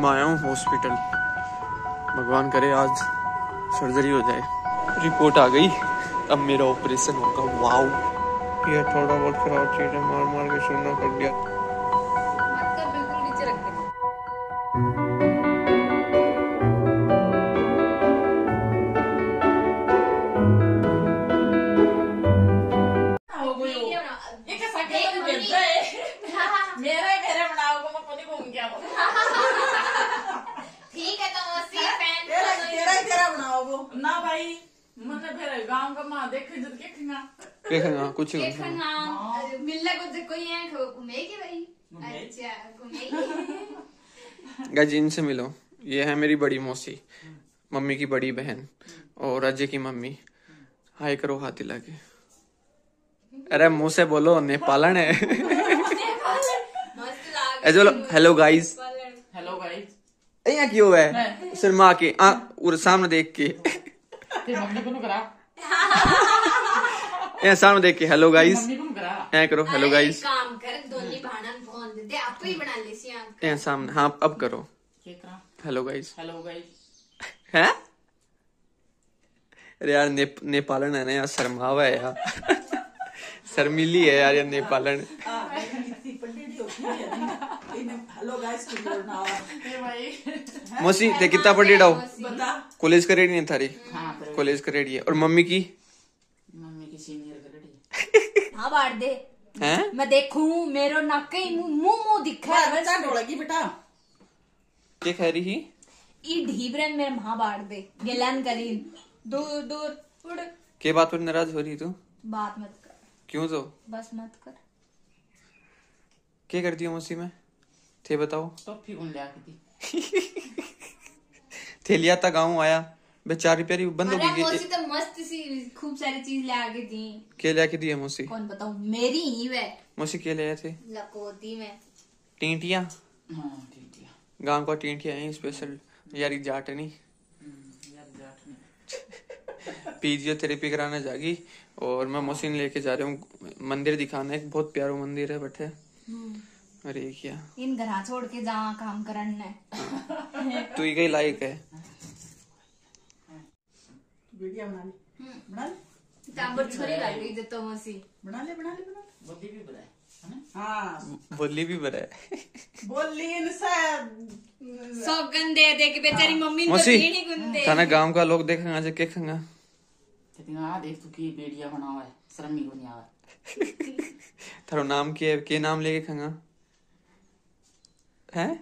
मैं आया हूँ हॉस्पिटल। भगवान करे आज सर्जरी हो जाए। रिपोर्ट आ गई। अब मेरा ऑपरेशन होगा। वाओ। ये थोड़ा बहुत खराब चीज़ है। मार मार के सुनना कर दिया। भाई मतलब गाँव का माँ देखे जब देखेगा देखेगा कुछ ही नहीं ना मिलना को तो कोई है खो घूमेगी भाई? अच्छा घूमेगी। गाइस इनसे मिलो। ये है मेरी बड़ी मौसी मम्मी की बड़ी बहन और अजय की मम्मी। हाय करो हाथ हिला के अरे मुँह से बोलो नेपालन है। बोलो हेलो गाइस हेलो गाइस यहाँ क्यों है? शर्मा के आ और सामने देख के। ते मम्मी को करा यहाँ सामने देख के हेलो गाइस को करा करो हेलो गाइस काम कर दोनी भाणन फ़ोन दे दे आप ही बना ले सी आँख। यहाँ सामने हाँ अब करो। के करा। हेलो गाइस हेलो गाइस है? अरे यार ने, नेपालन है ना यार शर्मावा है यार। शर्मिली है यार ये नेपालन। हाँ है मौसी ते कितना पढ़ी डाओ बता। कॉलेज का रेडी नहीं थारी। हाँ। कॉलेज का रेडी है। और मम्मी की? मम्मी की सीनियर करेडी हाँ। बांट दे। हैं? मैं देखूँ मेरो नक ही मुँह मुँह दिखा है। बच्चा बेटा। क्या कह रही ही ई ढीबरन मेरे बांट दे। गिलन करीन दूर दूर उड़। के बात पर नाराज़ हो रही तू? बात मत कर। क्यों तो? बस मत कर। क्या करती हो मौसी में? थे बताओ। टॉफी कौन ले आती थी। थे लिया था गाँव आया। बेचारी प्यारी बंद हो गई मौसी तो मस्त सी खूब सारी चीज़ ले आके दी। क्या ले आके दी है मौसी? कौन बताऊँ? मेरी ही वे मौसी क्या ले आए थे। लकोती में। टींटियाँ? हाँ ठीक गाँव का टींटियाँ हैं स्पेशल यारी फिजियोथेरेपी कराने जागी और मैं मौसी ने लेके जा रहा हूँ। मंदिर दिखाना एक बहुत प्यारा मंदिर है बटे अरे ये क्या। इन घर छोड़ के जा काम करन ने तू ही लायक है। वीडियो बना ले। बना ले? छोरी तो मौसी बना ले बना ले बना ले। भी बताए हाँ बोली भी है बोल इनसे सौगन दे दे के बेचारी मम्मी तो नहीं गुंदे। थाना गाँव का लोग देखेंगे जे केखेंगे कहती आ देख तू की बेड़िया बना हुआ है शर्मी को नहीं आवा। थारो नाम के नाम लेके खेंगा हैं?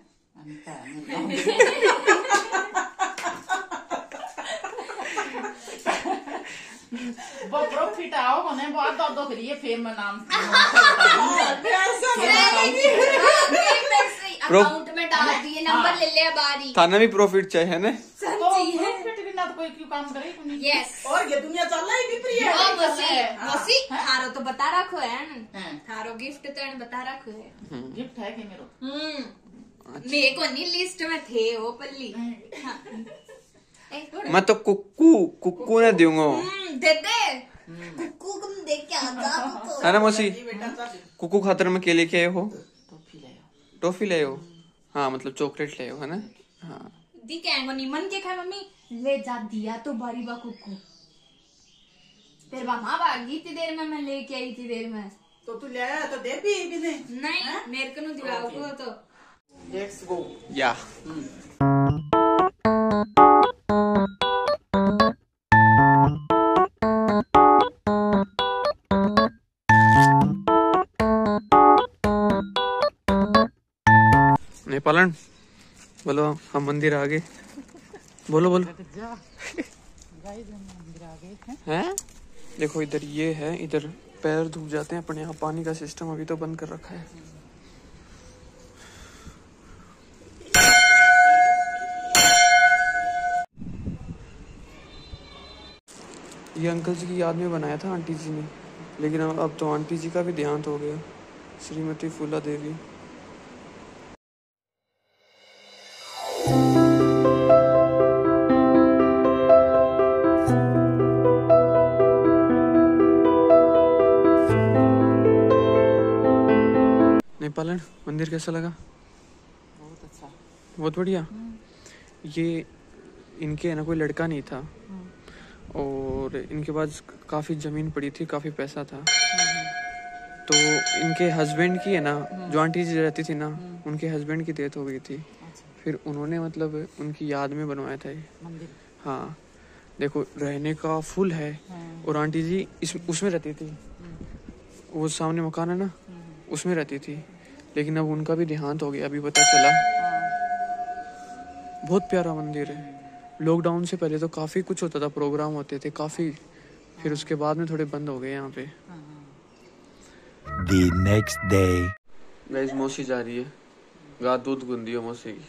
है बहुत दो दो फेम नाम अकाउंट में डाल दिए नंबर ले ले बारी थाना भी प्रॉफिट चाहिए है ना तो प्रॉफिट भी तो कोई क्यों काम करे यस और ये दुनिया चल रही है। थारो तो बता रखो है हाँ। थारो गिफ्ट तो बता रखो है गिफ्ट है कि मेरो हम्म मेरे को नहीं लिस्ट में थे वो पल्ली हाँ। मैं तो कुक्कू कुक्कू ने दूँगा हम्म, कुकू के है ना मौसी बेटा चल कुक्कू खातर में क्या लेके आए हो? टॉफी ले आओ। टॉफी ले हो हाँ मतलब चॉकलेट ले हो है ना? हाँ। दी कहेंगे निमन के खाए मम्मी। ले जा दिया तो बारी बा कुकू। फिर मामा भागी थी देर में मैं लेके आई थी देर में। तो तू ले आया तो दे भी भी नहीं नहीं मेरे को नहीं दिलाओगे तो। लेट्स गो या। नेपालन बोलो, हम मंदिर आ गए बोलो बोलो। हैं? देखो, इधर ये है, इधर पैर धूप जाते हैं, अपने यहाँ पानी का सिस्टम अभी तो बंद कर रखा है। ये अंकल जी की याद में बनाया था आंटी जी ने, लेकिन अब तो आंटी जी का भी देहांत हो गया। श्रीमती फूला देवी। नेपालन मंदिर कैसा लगा? बहुत अच्छा। बहुत बढ़िया। ये इनके ना कोई लड़का नहीं था। और इनके पास काफ़ी ज़मीन पड़ी थी काफ़ी पैसा था। तो इनके हस्बैंड की है ना जो आंटी जी रहती थी ना उनके हस्बैंड की डेथ हो गई थी। अच्छा। फिर उन्होंने मतलब उनकी याद में बनवाया था ये। हाँ। देखो रहने का फुल है। और आंटी जी इस उसमें रहती थी। वो सामने मकान है ना हम्म। उसमें रहती थी। लेकिन अब उनका भी देहांत हो गया अभी पता चला। हाँ। बहुत प्यारा मंदिर है। लॉकडाउन से पहले तो काफ़ी कुछ होता था प्रोग्राम होते थे काफ़ी। फिर उसके बाद में थोड़े बंद हो गए यहाँ पे। The next day. गाइस मौसी जा रही है। गा दूध गुंदी हो मौसी की।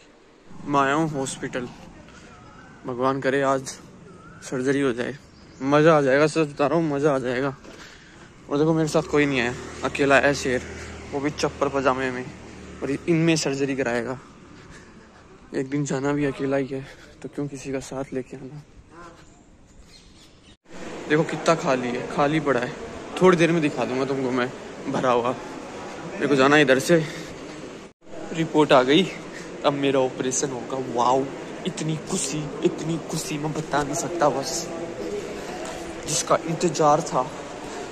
मैं आया हूँ हॉस्पिटल भगवान करे आज सर्जरी हो जाए। मज़ा आ जाएगा सच बता रहा हूँ मज़ा आ जाएगा। और देखो मेरे साथ कोई नहीं आया। अकेला है। शेर वो भी चप्पल पजामे में। और इनमें सर्जरी कराएगा। एक दिन जाना भी अकेला ही है तो क्यों किसी का साथ लेके आना? देखो कितना खाली है, खाली पड़ा है। थोड़ी देर में दिखा दूँगा तुमको मैं, भरा हुआ। मेरे को जाना इधर से। रिपोर्ट आ गई। अब मेरा ऑपरेशन होगा। वाओ इतनी खुशी इतनी खुशी, मैं बता नहीं सकता बस। जिसका इंतज़ार था,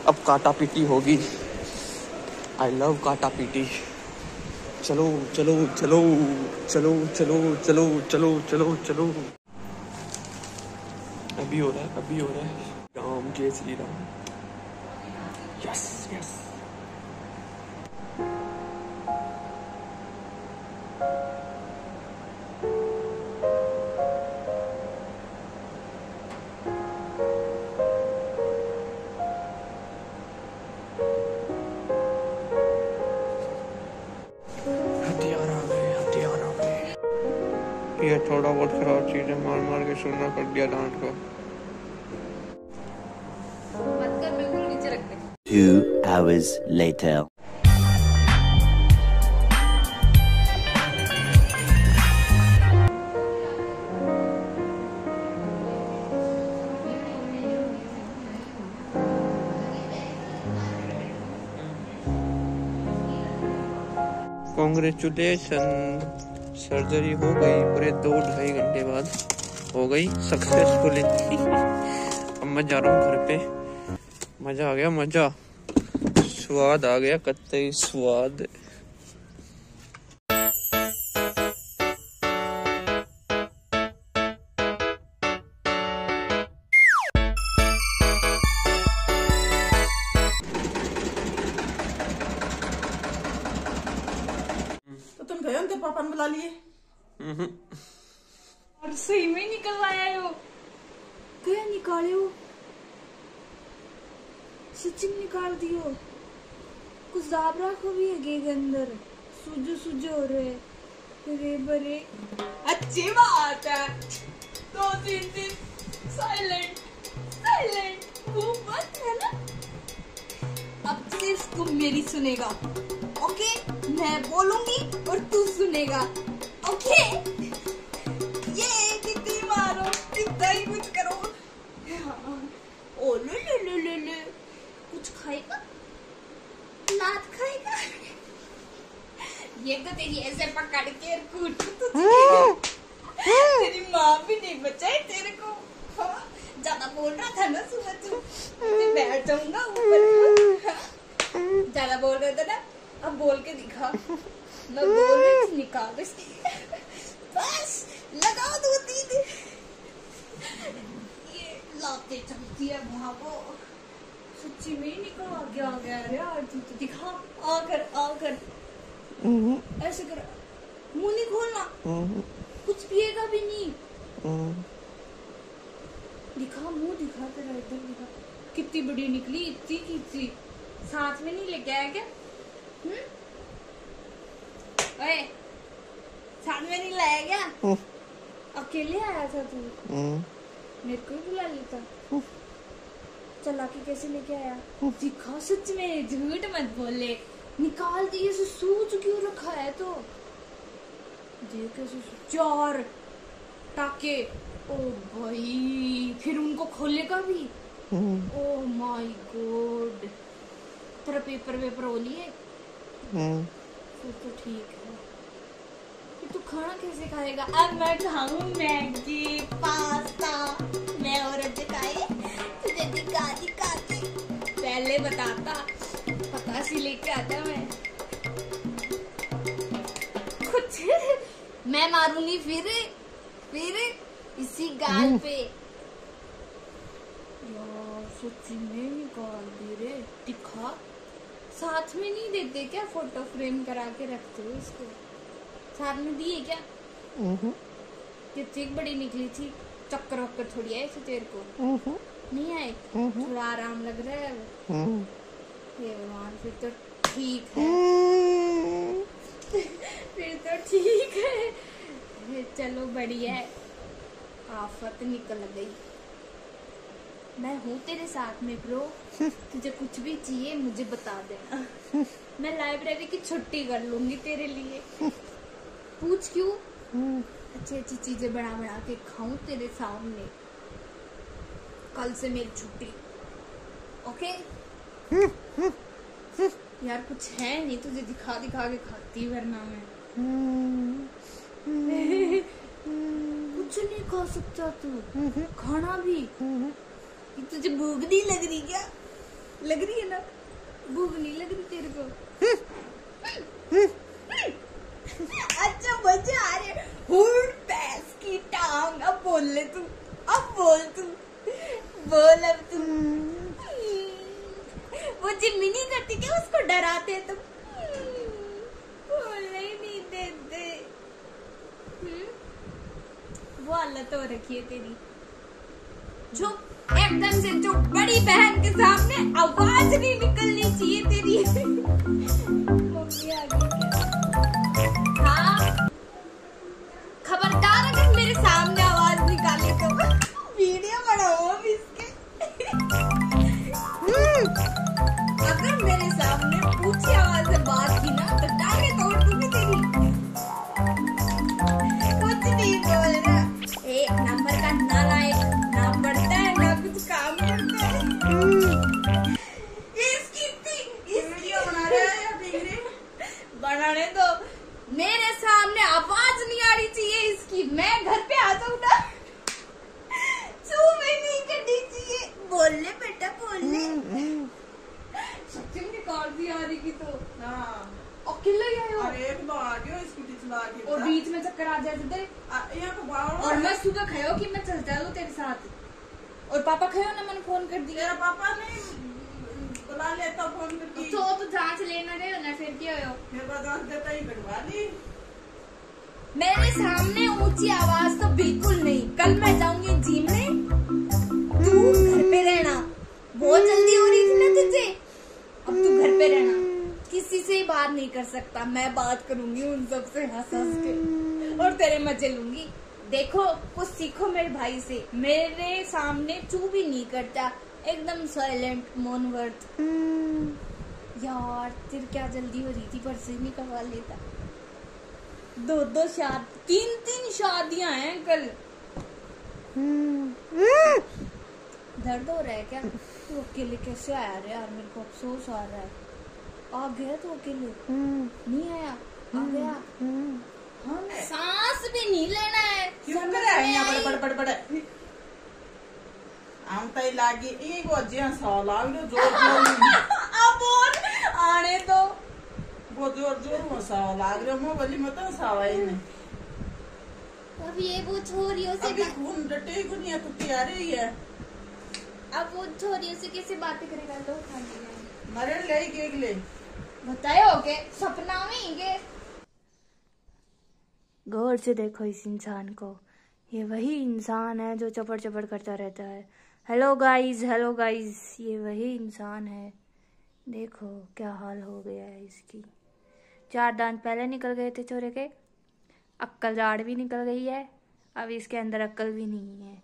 अब काटा पीटी होगी। आई लव काटा पीटी चलो चलो चलो चलो चलो चलो चलो चलो चलो। अभी हो रहा है, अभी हो रहा है। राम जय श्री राम। यस यस मार मार के सुनना पड़ दिया डांट को। मत कर बिल्कुल नीचे रख दे। Two hours later. Congratulation surgery हो गई पूरे दो ढाई घंटे बाद। हो गई सक्सेसफुली अब मैं जा रहा हूँ घर पे। मज़ा आ गया, मज़ा। स्वाद आ गया कत्ते स्वाद। कुछ दाब रखो भी है गेग अंदर। सूजो सूजो हो रहे अरे बरे अच्छी बात है। दो, तीन दिन साइलेंट साइलेंट। वो मत है ना? अब सिर्फ़ तुम मेरी सुनेगा। ओके? मैं बोलूँगी और तू सुनेगा। ओके? ये कितनी मारो कितना ही कुछ करो। हाँ। ओ ले ले ले ले कुछ खाएगा लात खाएगा ये तो तेरी ऐसे पकड़ के कूट तेरी माँ भी नहीं बचाई तेरे को हाँ, ज़्यादा बोल रहा था ना सुबह तू मैं बैठ जाऊँगा ऊपर हाँ, ज़्यादा बोल रहा था ना अब बोल के दिखा मैं बोल रही थी निकाल बस लगाओ दो तीन ये लाते चलती है भागो सच्ची में निकल आ गया आ गया अरे यार तू तो दिखा आकर आकर ऐसे कर। मुँह नहीं खोलना। कुछ पिएगा भी नहीं। दिखा मुँह दिखा तेरा इधर दिखा। कितनी बड़ी निकली इतनी की इतनी। साथ में नहीं लेके आया क्या? हम्म? ओए साथ में नहीं लाया क्या? अकेले आया था तू। मेरे को बुला लेता। चला के कैसे लेके आया? दिखा सच में झूठ मत बोले। निकाल दिए से सूच क्यों रखा है तो। देख चार टाके। ओ भाई फिर उनको खोलेगा भी? Oh my god. तेरा पेपर वेपर हो लिए? फिर तो ठीक है। फिर तू खाना कैसे खाएगा? अब मैं खाऊं मैगी पास्ता। मैं और अब खाए तुझे दिखा दिखा के पहले बताता। सी लेके आता मैं। कुछ? मैं मारूँगी फिर फिर इसी गाल पे। यार सच्ची में निकाल दी रे दिखा। साथ में नहीं देते क्या फ़ोटो फ्रेम करा के रखते हो इसको साथ में दिए क्या? कितनी बड़ी निकली थी। चक्कर वक्कर थोड़ी आए थे तेरे को। नहीं आए? थोड़ा आराम लग रहा है? हे भगवान फिर तो ठीक है। फिर तो ठीक है। चलो बढ़िया है। आफत निकल गई। मैं हूँ तेरे साथ में ब्रो तुझे कुछ भी चाहिए मुझे बता देना मैं लाइब्रेरी की छुट्टी कर लूँगी तेरे लिए। पूछ क्यों? अच्छी अच्छी चीज़ें बना बना के खाऊं तेरे सामने। कल से मेरी छुट्टी। ओके यार कुछ है नहीं तुझे दिखा दिखा के खाती वरना मैं। कुछ नहीं खा सकता तू। खाना भी। कि तुझे भूख नहीं लग रही क्या? लग रही है ना? भूख नहीं लग रही तेरे को? अच्छा मज़ा आ रहे हुड पैस की टांग। अब बोल ले तू। अब बोल तू। बोल अब तू। वो जिम्मी नहीं करती थी उसको डराते तो बोलने नहीं देते। हम्म? वो अल्लाह तो रखी है तेरी। जो एकदम से जो बड़ी बहन के सामने आवाज़ नहीं निकलनी चाहिए तेरी। मम्मी आ गई और बीच में चक्कर आ थे यहाँ को बाहर और मैं सुबह खाओ कि मैं चल जाऊँ तेरे साथ। और पापा खाओ ना मैंने फ़ोन कर दिया। पापा नहीं बुला लेता फ़ोन करके तो तो जाँच लेना रहे ना फिर क्या हो? फिर बाद आँख देता ही कटवा ली मेरे सामने ऊँची आवाज़ तो बिल्कुल नहीं। कल मैं जाऊँगी जिम में। तू घर पे रहना। बहुत जल्दी हो रही थी ना तुझे? अब तू घर पे रहना। किसी से ही बात नहीं कर सकता। मैं बात करूँगी उन सबसे हंस हंस के और तेरे मज़े लूँगी। देखो कुछ सीखो मेरे भाई से। मेरे सामने चू भी नहीं करता। एकदम साइलेंट मौन वर्त यार तेरे क्या जल्दी हो रही थी पर से निकलवा लेता। दो दो शादी तीन तीन शादियाँ हैं कल। दर्द हो रहा है क्या? तू अकेले कैसे आया रे यार? मेरे को अफसोस आ रहा है। आ गया तू अकेले। नहीं आया? आ गया? हाँ। सांस भी नहीं लेना है। क्यों करे में यहाँ बड़े बड़े बड़े बड़े। आम तई लागी ई गोजियाँ सौ लाग लो ज़ोर ज़ोर। अब और? आने दो। वो ज़ोर ज़ोर में सौ लाग रहे मो बोली मत सवाई ने अब ये वो छोरियों से अभी खून डटे को नहीं तो तैयार ही है। अब वो छोरियों से कैसे बातें करेगा? लो खाने मरे ले के ले के सपना में गौर से देखो इस इंसान को। ये वही इंसान है जो चपड़ चपड़ करता रहता है। हेलो गाइस हेलो गाइस ये वही इंसान है। देखो क्या हाल हो गया है इसकी। चार दांत पहले निकल गए थे चोरे के। अक्कल जाड़ भी निकल गई है। अब इसके अंदर अक्कल भी नहीं है।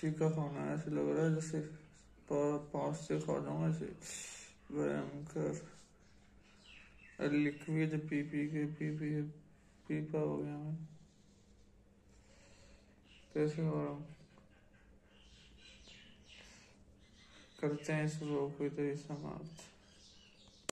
तीखा खाना है, ऐसे लग रहा है जैसे पास से खा जाऊँगा ऐसे। भयंकर। लिक्विड पी पी के, पी पी के पीपा हो गया मैं। कैसे हो रहा हूँ? करते हैं इस रोग को तो समाप्त।